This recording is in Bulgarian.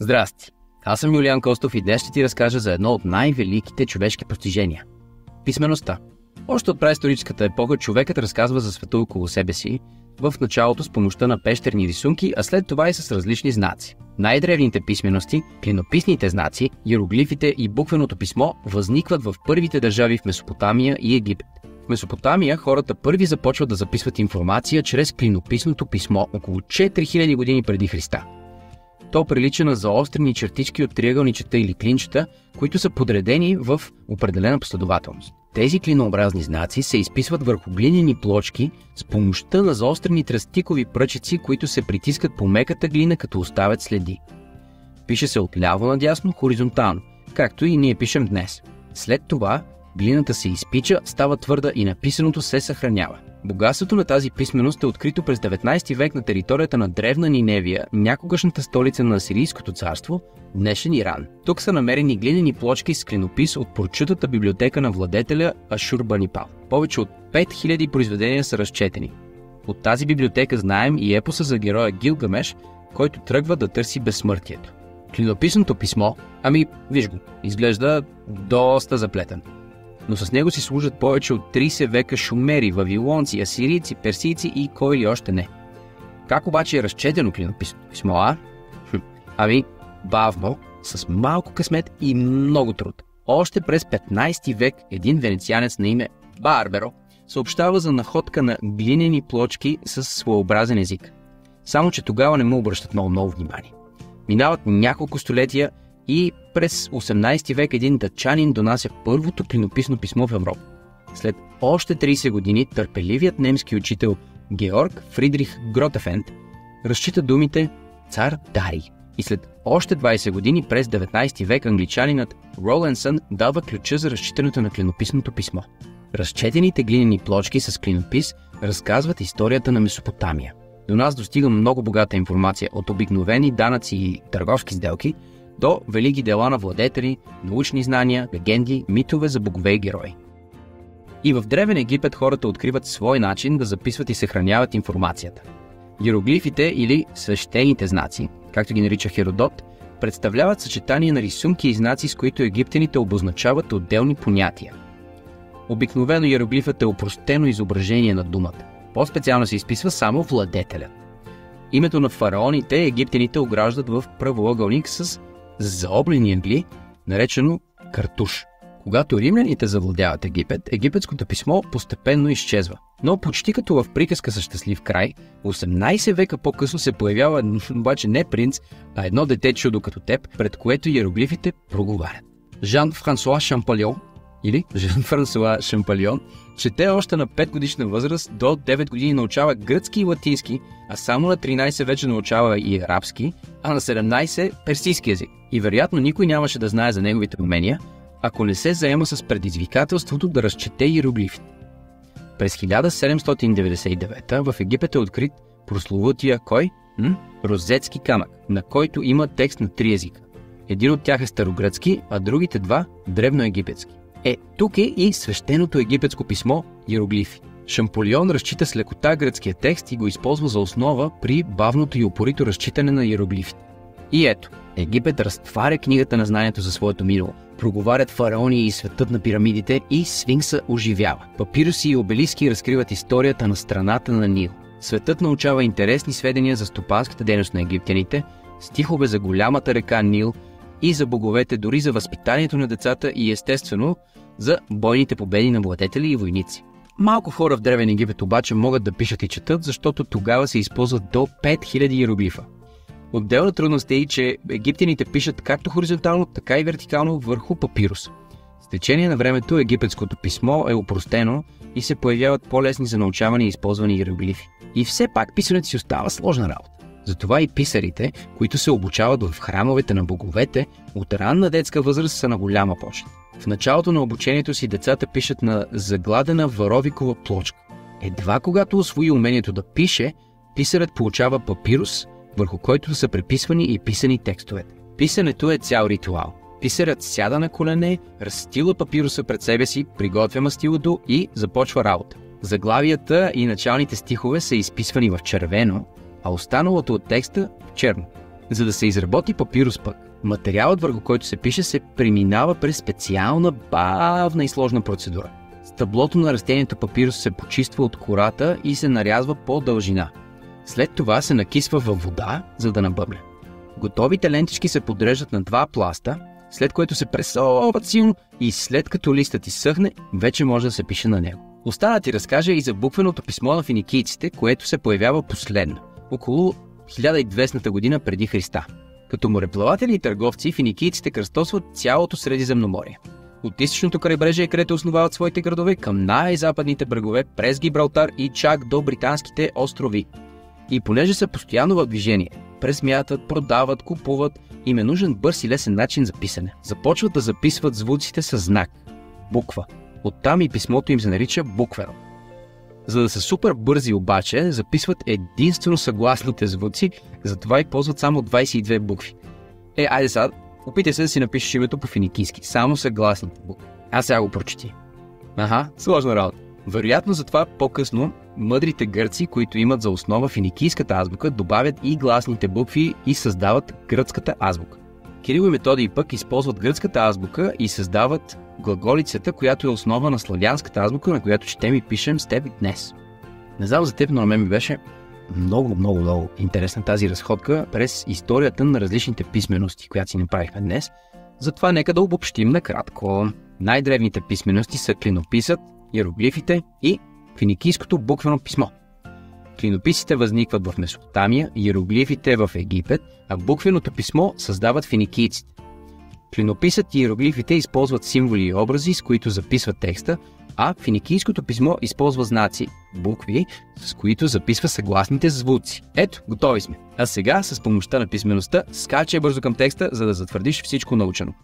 Здрасти! Аз съм Юлиан Костов и днес ще ти разкажа за едно от най-великите човешки постижения – писмеността. Още от праисторическата епоха човекът разказва за света около себе си, в началото с помощта на пещерни рисунки, а след това и с различни знаци. Най-древните писмености, клинописните знаци, иероглифите и буквеното писмо възникват в първите държави в Месопотамия и Египет. В Месопотамия хората първи започват да записват информация чрез клинописното писмо около 4000 години преди Христа. То прилича на заострени чертички от триъгълничета или клинчета, които са подредени в определена последователност. Тези клинообразни знаци се изписват върху глинени плочки с помощта на заострени тръстикови пръчици, които се притискат по меката глина, като оставят следи. Пише се от ляво надясно хоризонтално, както и ние пишем днес. След това глината се изпича, става твърда и написаното се съхранява. Богатството на тази писменост е открито през 19 век на територията на древна Ниневия, някогашната столица на Асирийското царство, днешен Иран. Тук са намерени глинени плочки с клинопис от прочутата библиотека на владетеля Ашурбанипал. Повече от 5000 произведения са разчетени. От тази библиотека знаем и епоса за героя Гилгамеш, който тръгва да търси безсмъртието. Клинописното писмо, ами виж го, изглежда доста заплетен но с него си служат повече от 30 века шумери, вавилонци, асирийци, персийци и кой ли още не. Как обаче е разчетено писмо, а? Ами, бавно, с малко късмет и много труд. Още през 15 век един венецианец на име Барберо съобщава за находка на глинени плочки с своеобразен език. Само, че тогава не му обръщат много-много внимание. Минават няколко столетия и през 18 век един дъчанин донася първото клинописно писмо в Европа. След още 30 години търпеливият немски учител Георг Фридрих Гротефенд разчита думите цар Дарий. И след още 20 години през 19 век англичанинът Роленсън дава ключа за разчитането на клинописното писмо. Разчетените глинени плочки с клинопис разказват историята на Месопотамия. До нас достига много богата информация от обикновени данъци и търговски сделки – до велики дела на владетели, научни знания, легенди, митове за богове и герои. И в Древен Египет хората откриват свой начин да записват и съхраняват информацията. Иероглифите или свещените знаци, както ги нарича Херодот, представляват съчетание на рисунки и знаци, с които египтяните обозначават отделни понятия. Обикновено иероглифът е упростено изображение на думата. По-специално се изписва само владетелят. Името на фараоните египтяните ограждат в правоъгълник с заоблени англи, наречено картуш. Когато римляните завладяват Египет, египетското писмо постепенно изчезва. Но почти като в приказка за щастлив край, 18 века по-късно се появява обаче не принц, а едно дете чудо като теб, пред което иероглифите проговарят. Жан Франсуа Шампалион, или Жан Франсуа Шампалион, чете още на 5 годишна възраст до 9 години научава гръцки и латински, а само на 13 вече научава и арабски, а на 17 персийски язик. И вероятно никой нямаше да знае за неговите умения, ако не се заема с предизвикателството да разчете иероглифите. През 1799 в Египет е открит прословутия кой? М? Розетски камък, на който има текст на три езика. Един от тях е старогръцки, а другите два – древноегипетски. Е, тук е и свещеното египетско писмо иероглифи. Шамполион разчита с лекота гръцкия текст и го използва за основа при бавното и упорито разчитане на иероглифите. И ето, Египет разтваря книгата на знанието за своето минало. Проговарят фараони и светът на пирамидите и свинкса оживява. Папируси и обелиски разкриват историята на страната на Нил. Светът научава интересни сведения за стопанската дейност на египтяните, стихове за голямата река Нил и за боговете, дори за възпитанието на децата и естествено за бойните победи на владетели и войници. Малко хора в Древен Египет обаче могат да пишат и четат, защото тогава се използват до 5000 иероглифа. Отделна трудност е и, че египтяните пишат както хоризонтално, така и вертикално върху папирус. С течение на времето египетското писмо е упростено и се появяват по-лесни за научаване и използвани иероглифи. И все пак писането си остава сложна работа. Затова и писарите, които се обучават в храмовете на боговете, от ранна детска възраст са на голяма почет. В началото на обучението си децата пишат на загладена варовикова плочка. Едва когато освои умението да пише, писарът получава папирус, върху който са преписвани и писани текстовете. Писането е цял ритуал. Писарят сяда на колене, разстила папируса пред себе си, приготвя мастилото и започва работа. Заглавията и началните стихове са изписвани в червено, а останалото от текста в черно. За да се изработи папирус пък, материалът върху който се пише се преминава през специална, бавна и сложна процедура. Стъблото на растението папирус се почиства от кората и се нарязва по дължина. След това се накисва във вода, за да набъбля. Готовите лентички се подреждат на два пласта, след което се пресоват силно и след като листът изсъхне, вече може да се пише на него. Остана ти разкажа и за буквеното писмо на финикийците, което се появява последно, около 1200 година преди Христа. Като мореплаватели и търговци, финикийците кръстосват цялото Средиземноморие. От източното крайбрежие, където основават своите градове, към най-западните брегове, през Гибралтар и чак до британските острови. И понеже са постоянно в движение, пресмятат, продават, купуват, им е нужен бърз и лесен начин за писане. Започват да записват звуците с знак – буква. Оттам и писмото им се нарича буквено. За да са супер бързи обаче, записват единствено съгласните звуци, затова и ползват само 22 букви. Е, айде сега, опитай се да си напишеш името по финикийски, само съгласните букви. Аз сега го прочети. Аха, сложна работа. Вероятно затова по-късно мъдрите гърци, които имат за основа финикийската азбука, добавят и гласните букви и създават гръцката азбука. Кирил и Методий пък използват гръцката азбука и създават глаголицата, която е основа на славянската азбука, на която четем и пишем с теб днес. Не знам за теб, но на мен ми беше много, много, много интересна тази разходка през историята на различните писмености, която си направихме днес. Затова нека да обобщим накратко. Най-древните писмености са клинописът, иероглифите и финикийското буквено писмо. Клинописите възникват в Месопотамия, иероглифите в Египет, а буквеното писмо създават финикийците. Клинописът и иероглифите използват символи и образи, с които записват текста, а финикийското писмо използва знаци, букви, с които записва съгласните звуци. Ето, готови сме. А сега, с помощта на писмеността, скачай бързо към текста, за да затвърдиш всичко научено.